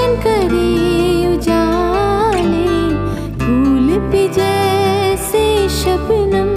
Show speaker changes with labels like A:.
A: रोशन करे उजाले फूल पे जैसे शबनम